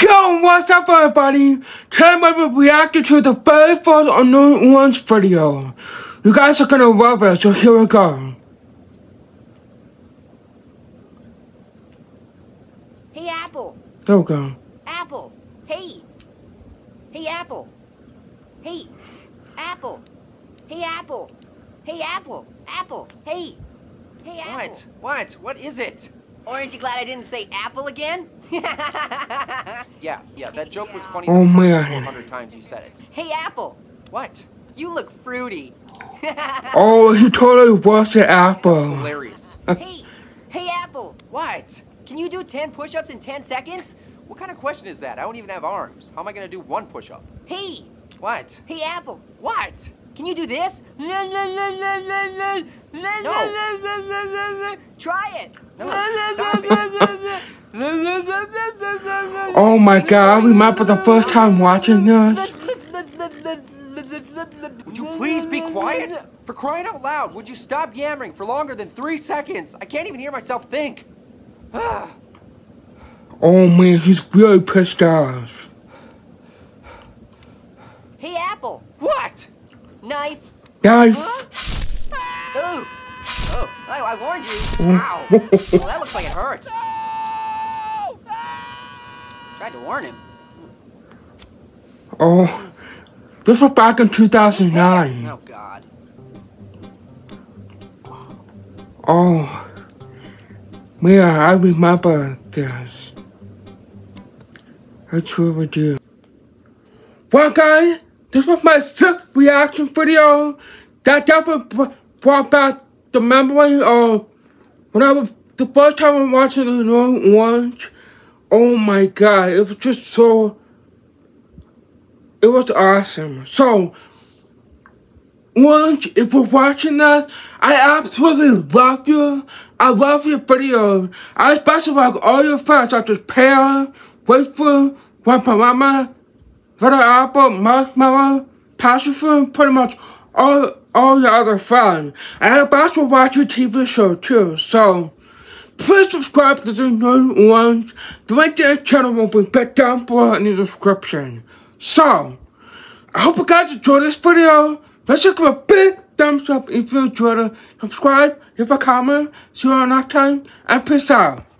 what's up everybody? Today we're reacting to the very first Annoying Orange video. You guys are gonna love it, so here we go. Hey Apple, There we go. Apple, hey. Hey Apple. Hey. Apple. Hey Apple. Hey Apple. Apple. Hey. Hey Apple. What? What? What is it? Aren't you glad I didn't say apple again? Yeah, yeah, that joke was funny Oh, the man. first 400 times you said it. hey Apple. What? You look fruity. Oh, he totally was the apple. Hilarious. Uh, hey. Hey Apple. What? Can you do 10 push-ups in 10 seconds? What kind of question is that? I don't even have arms. How am I gonna do one push-up? Hey. What? Hey Apple. What? Can you do this? No. Try it. No, it. Oh my god, I remember the first time watching this. Would you please be quiet? For crying out loud, would you stop yammering for longer than three seconds? I can't even hear myself think. Ah, Oh man, he's really pissed off. Hey Apple. what? Knife. Knife. Ooh. Oh, I, I warned you. Ow. well, that looks like it hurts. Tried to warn him. Oh, this was back in 2009. Oh, God. Oh, man, I remember this. I truly do. Well, guys, this was my sixth reaction video. That definitely brought back the memory of when I was the first time I was watching the Annoying Orange. Oh my god, it was just so. It was awesome. So, once, if you're watching this, I absolutely love you. I love your videos. I especially like all your fans such as Pear, Wampalama, Vita Apple, Marshmallow, Passion pretty much all all your other fans. And I also watch your TV show too. So please subscribe to the new ones. The link to the channel will be put down below in the description. So, I hope you guys enjoyed this video. Let's give a big thumbs up if you enjoyed it. Subscribe, leave a comment. See you all next time, and peace out.